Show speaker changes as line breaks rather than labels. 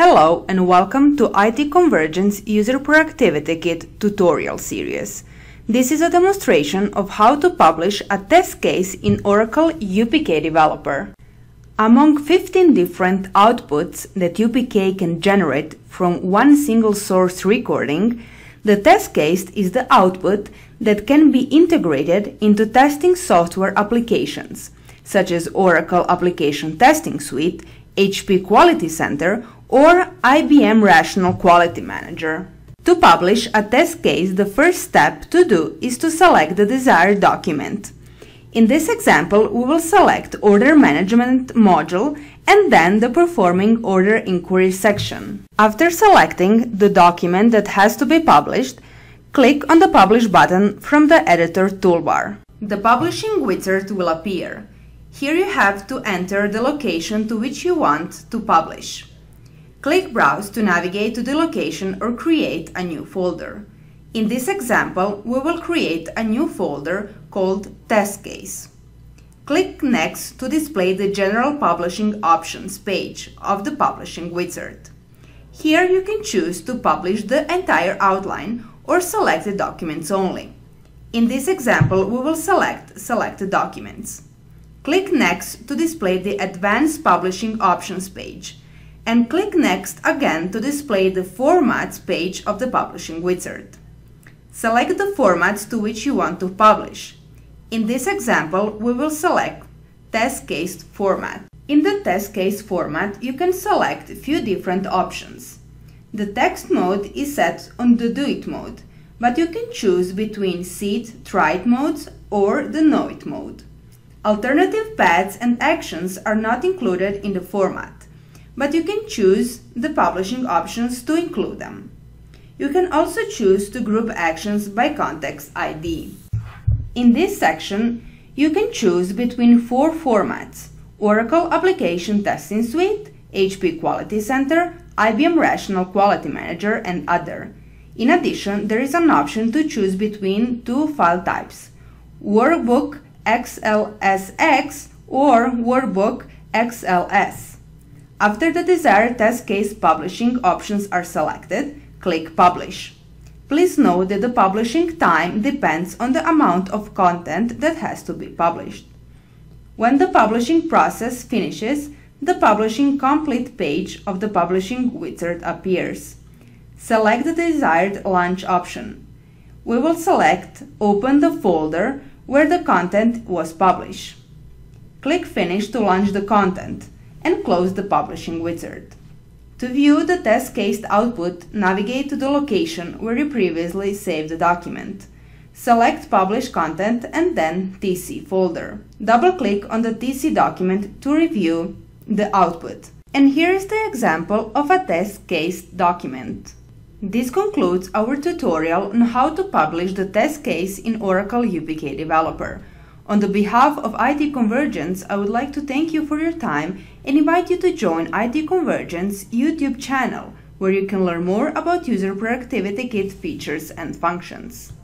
Hello and welcome to IT Convergence User Productivity Kit tutorial series. This is a demonstration of how to publish a test case in Oracle UPK Developer. Among 15 different outputs that UPK can generate from one single source recording, the test case is the output that can be integrated into testing software applications, such as Oracle Application Testing Suite, HP Quality Center, or IBM Rational Quality Manager. To publish a test case, the first step to do is to select the desired document. In this example, we will select Order Management module and then the Performing Order Inquiry section. After selecting the document that has to be published, click on the Publish button from the Editor toolbar. The publishing wizard will appear. Here you have to enter the location to which you want to publish. Click Browse to navigate to the location or create a new folder. In this example, we will create a new folder called Test Case. Click Next to display the General Publishing Options page of the Publishing Wizard. Here you can choose to publish the entire outline or select the documents only. In this example, we will select Select Documents. Click Next to display the Advanced Publishing Options page and click Next again to display the Formats page of the Publishing Wizard. Select the formats to which you want to publish. In this example, we will select Test Case format. In the test case format, you can select a few different options. The text mode is set on the Do It mode, but you can choose between See It, Try It modes or the Know It mode. Alternative paths and actions are not included in the format but you can choose the publishing options to include them. You can also choose to group actions by context ID. In this section, you can choose between four formats Oracle Application Testing Suite, HP Quality Center, IBM Rational Quality Manager, and other. In addition, there is an option to choose between two file types Workbook XLSX or Workbook XLS. After the desired test case publishing options are selected, click Publish. Please note that the publishing time depends on the amount of content that has to be published. When the publishing process finishes, the Publishing Complete page of the Publishing Wizard appears. Select the desired launch option. We will select Open the folder where the content was published. Click Finish to launch the content and close the publishing wizard. To view the test case output, navigate to the location where you previously saved the document. Select Publish Content and then TC folder. Double-click on the TC document to review the output. And here is the example of a test case document. This concludes our tutorial on how to publish the test case in Oracle UPK Developer. On the behalf of IT Convergence, I would like to thank you for your time and invite you to join IT Convergence YouTube channel, where you can learn more about user productivity kit features and functions.